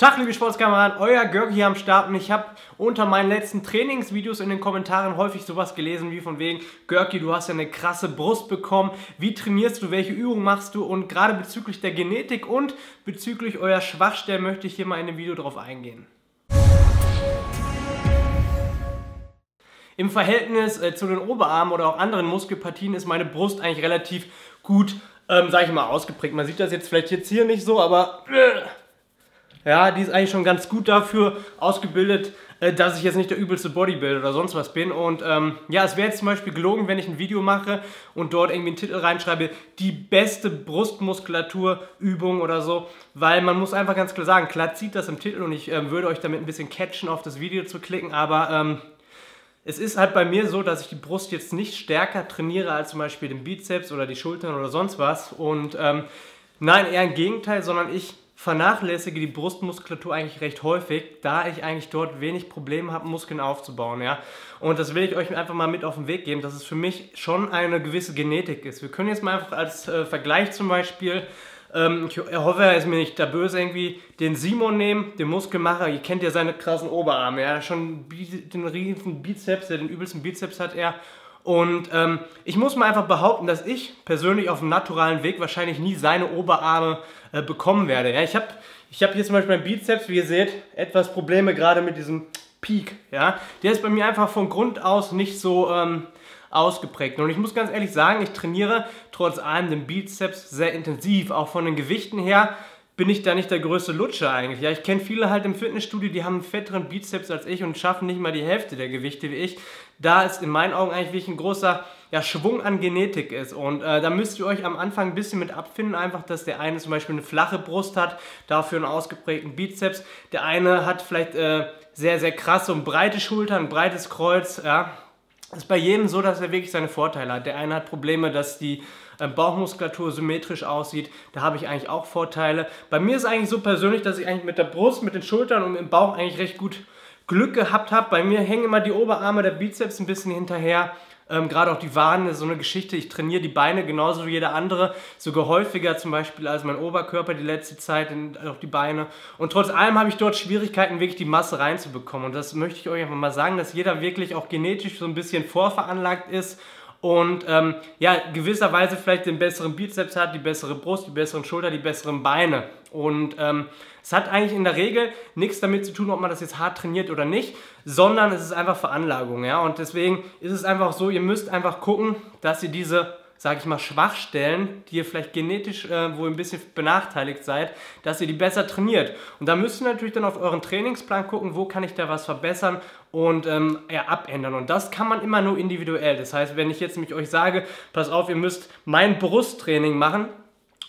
Tag, liebe Sportskameraden, euer Görg hier am Start. Und ich habe unter meinen letzten Trainingsvideos in den Kommentaren häufig sowas gelesen wie von wegen, Görki, du hast ja eine krasse Brust bekommen, wie trainierst du, welche Übungen machst du? Und gerade bezüglich der Genetik und bezüglich eurer Schwachstellen möchte ich hier mal in dem Video drauf eingehen. Im Verhältnis äh, zu den Oberarmen oder auch anderen Muskelpartien ist meine Brust eigentlich relativ gut, ähm, sag ich mal, ausgeprägt. Man sieht das jetzt vielleicht jetzt hier nicht so, aber... Äh, ja, die ist eigentlich schon ganz gut dafür ausgebildet, äh, dass ich jetzt nicht der übelste Bodybuilder oder sonst was bin. Und ähm, ja, es wäre jetzt zum Beispiel gelogen, wenn ich ein Video mache und dort irgendwie einen Titel reinschreibe, die beste Brustmuskulaturübung oder so. Weil man muss einfach ganz klar sagen, klar zieht das im Titel und ich ähm, würde euch damit ein bisschen catchen, auf das Video zu klicken, aber... Ähm, es ist halt bei mir so, dass ich die Brust jetzt nicht stärker trainiere als zum Beispiel den Bizeps oder die Schultern oder sonst was. Und ähm, nein, eher im Gegenteil, sondern ich vernachlässige die Brustmuskulatur eigentlich recht häufig, da ich eigentlich dort wenig Probleme habe, Muskeln aufzubauen. Ja? Und das will ich euch einfach mal mit auf den Weg geben, dass es für mich schon eine gewisse Genetik ist. Wir können jetzt mal einfach als äh, Vergleich zum Beispiel, ähm, ich hoffe, er ist mir nicht da böse, irgendwie den Simon nehmen, den Muskelmacher. Ihr kennt ja seine krassen Oberarme. Er hat schon den riesen Bizeps, der den übelsten Bizeps hat er. Und ähm, ich muss mal einfach behaupten, dass ich persönlich auf dem naturalen Weg wahrscheinlich nie seine Oberarme äh, bekommen werde. Ja, ich habe ich hab hier zum Beispiel beim Bizeps, wie ihr seht, etwas Probleme gerade mit diesem Peak. Ja? Der ist bei mir einfach von Grund aus nicht so ähm, ausgeprägt. Und ich muss ganz ehrlich sagen, ich trainiere trotz allem den Bizeps sehr intensiv, auch von den Gewichten her bin ich da nicht der größte Lutscher eigentlich. Ja, ich kenne viele halt im Fitnessstudio, die haben einen fetteren Bizeps als ich und schaffen nicht mal die Hälfte der Gewichte wie ich. Da ist in meinen Augen eigentlich wirklich ein großer ja, Schwung an Genetik ist. Und äh, da müsst ihr euch am Anfang ein bisschen mit abfinden, einfach, dass der eine zum Beispiel eine flache Brust hat, dafür einen ausgeprägten Bizeps. Der eine hat vielleicht äh, sehr, sehr krasse und breite Schultern, ein breites Kreuz, ja. Ist bei jedem so, dass er wirklich seine Vorteile hat. Der eine hat Probleme, dass die Bauchmuskulatur symmetrisch aussieht. Da habe ich eigentlich auch Vorteile. Bei mir ist es eigentlich so persönlich, dass ich eigentlich mit der Brust, mit den Schultern und im Bauch eigentlich recht gut Glück gehabt habe. Bei mir hängen immer die Oberarme, der Bizeps ein bisschen hinterher. Ähm, Gerade auch die Waden ist so eine Geschichte. Ich trainiere die Beine genauso wie jeder andere, sogar häufiger zum Beispiel als mein Oberkörper die letzte Zeit, auch die Beine. Und trotz allem habe ich dort Schwierigkeiten, wirklich die Masse reinzubekommen. Und das möchte ich euch einfach mal sagen, dass jeder wirklich auch genetisch so ein bisschen vorveranlagt ist und ähm, ja, gewisserweise vielleicht den besseren Bizeps hat, die bessere Brust, die besseren Schulter, die besseren Beine. Und ähm, es hat eigentlich in der Regel nichts damit zu tun, ob man das jetzt hart trainiert oder nicht, sondern es ist einfach Veranlagung. Ja? Und deswegen ist es einfach so, ihr müsst einfach gucken, dass ihr diese sage ich mal, Schwachstellen, die ihr vielleicht genetisch äh, wohl ein bisschen benachteiligt seid, dass ihr die besser trainiert. Und da müsst ihr natürlich dann auf euren Trainingsplan gucken, wo kann ich da was verbessern und ähm, ja, abändern. Und das kann man immer nur individuell. Das heißt, wenn ich jetzt nämlich euch sage, pass auf, ihr müsst mein Brusttraining machen,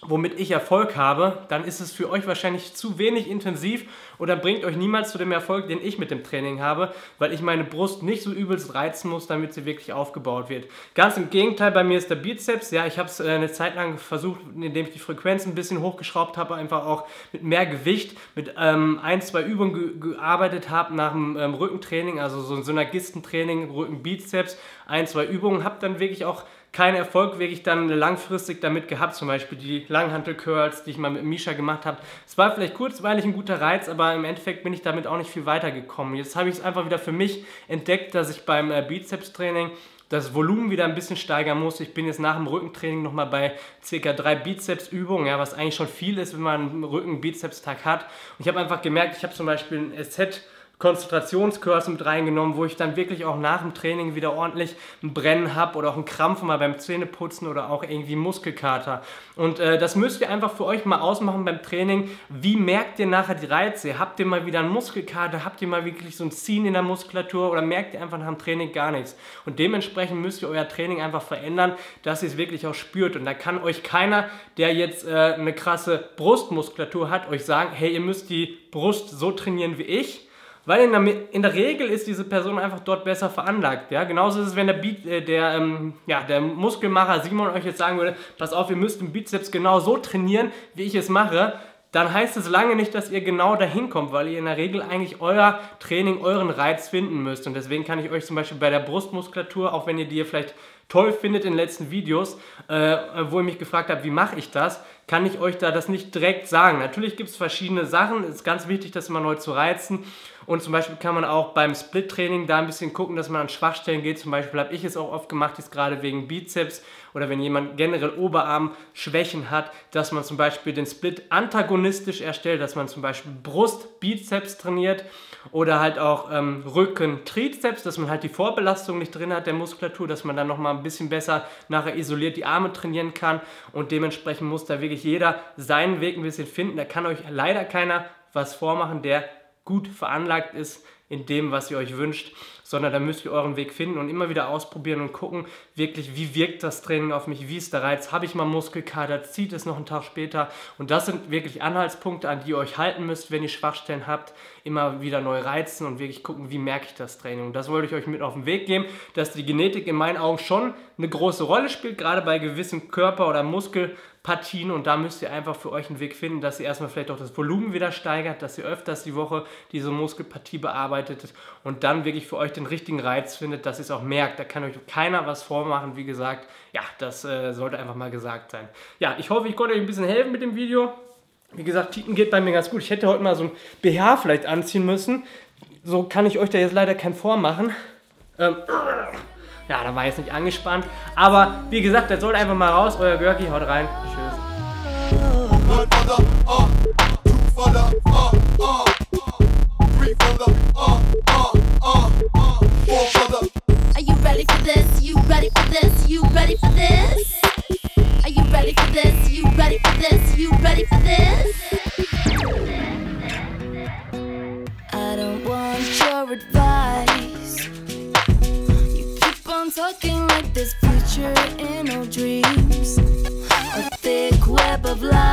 womit ich Erfolg habe, dann ist es für euch wahrscheinlich zu wenig intensiv oder bringt euch niemals zu dem Erfolg, den ich mit dem Training habe, weil ich meine Brust nicht so übelst reizen muss, damit sie wirklich aufgebaut wird. Ganz im Gegenteil, bei mir ist der Bizeps, ja, ich habe es äh, eine Zeit lang versucht, indem ich die Frequenz ein bisschen hochgeschraubt habe, einfach auch mit mehr Gewicht, mit ähm, ein, zwei Übungen ge gearbeitet habe nach dem ähm, Rückentraining, also so ein Synergistentraining, Rücken-Bizeps, ein, zwei Übungen, habe dann wirklich auch keinen Erfolg wirklich dann langfristig damit gehabt. Zum Beispiel die Langhantel-Curls, die ich mal mit Misha gemacht habe. Es war vielleicht kurzweilig ein guter Reiz, aber im Endeffekt bin ich damit auch nicht viel weitergekommen. Jetzt habe ich es einfach wieder für mich entdeckt, dass ich beim äh, Bizeps-Training das Volumen wieder ein bisschen steigern muss. Ich bin jetzt nach dem Rückentraining nochmal bei ca. drei Bizeps-Übungen, ja, was eigentlich schon viel ist, wenn man einen Rücken-Bizeps-Tag hat. Und ich habe einfach gemerkt, ich habe zum Beispiel ein SZ Konzentrationskurs mit reingenommen, wo ich dann wirklich auch nach dem Training wieder ordentlich ein Brennen habe oder auch einen Krampf mal beim Zähneputzen oder auch irgendwie Muskelkater. Und äh, das müsst ihr einfach für euch mal ausmachen beim Training. Wie merkt ihr nachher die Reize? Habt ihr mal wieder einen Muskelkater? Habt ihr mal wirklich so ein Ziehen in der Muskulatur oder merkt ihr einfach nach dem Training gar nichts? Und dementsprechend müsst ihr euer Training einfach verändern, dass ihr es wirklich auch spürt. Und da kann euch keiner, der jetzt äh, eine krasse Brustmuskulatur hat, euch sagen, hey, ihr müsst die Brust so trainieren wie ich weil in der, in der Regel ist diese Person einfach dort besser veranlagt. Ja? Genauso ist es, wenn der, Beat, äh, der, ähm, ja, der Muskelmacher Simon euch jetzt sagen würde, pass auf, ihr müsst den Bizeps genau so trainieren, wie ich es mache, dann heißt es lange nicht, dass ihr genau dahin kommt, weil ihr in der Regel eigentlich euer Training, euren Reiz finden müsst. Und deswegen kann ich euch zum Beispiel bei der Brustmuskulatur, auch wenn ihr die vielleicht toll findet in den letzten Videos, äh, wo ihr mich gefragt habt, wie mache ich das, kann ich euch da das nicht direkt sagen. Natürlich gibt es verschiedene Sachen. Es ist ganz wichtig, das immer neu zu reizen. Und zum Beispiel kann man auch beim Split-Training da ein bisschen gucken, dass man an Schwachstellen geht. Zum Beispiel habe ich es auch oft gemacht, jetzt gerade wegen Bizeps oder wenn jemand generell Oberarmschwächen hat, dass man zum Beispiel den Split antagonistisch erstellt, dass man zum Beispiel Brust, Bizeps trainiert oder halt auch ähm, Rücken, Trizeps, dass man halt die Vorbelastung nicht drin hat der Muskulatur, dass man dann nochmal ein bisschen besser nachher isoliert die Arme trainieren kann und dementsprechend muss da wirklich jeder seinen Weg ein bisschen finden. Da kann euch leider keiner was vormachen, der gut veranlagt ist in dem, was ihr euch wünscht, sondern da müsst ihr euren Weg finden und immer wieder ausprobieren und gucken, wirklich, wie wirkt das Training auf mich, wie ist der Reiz, habe ich mal Muskelkater, zieht es noch einen Tag später? Und das sind wirklich Anhaltspunkte, an die ihr euch halten müsst, wenn ihr Schwachstellen habt, immer wieder neu reizen und wirklich gucken, wie merke ich das Training. Und das wollte ich euch mit auf den Weg geben, dass die Genetik in meinen Augen schon eine große Rolle spielt, gerade bei gewissen Körper- oder Muskelpartien. Und da müsst ihr einfach für euch einen Weg finden, dass ihr erstmal vielleicht auch das Volumen wieder steigert, dass ihr öfters die Woche diese Muskelpartie bearbeitet und dann wirklich für euch den richtigen Reiz findet, dass ihr es auch merkt. Da kann euch keiner was vormachen, wie gesagt. Ja, das äh, sollte einfach mal gesagt sein. Ja, ich hoffe, ich konnte euch ein bisschen helfen mit dem Video. Wie gesagt, Tieten geht bei mir ganz gut. Ich hätte heute mal so ein BH vielleicht anziehen müssen. So kann ich euch da jetzt leider kein vormachen. Ähm, ja, da war jetzt nicht angespannt. Aber wie gesagt, der sollte einfach mal raus. Euer Görki, haut rein. Tschüss. This? You ready for this? You ready for this? Are you ready for this? You ready for this? You ready for this? I don't want your advice. You keep on talking like this future in no dreams. A thick web of lies.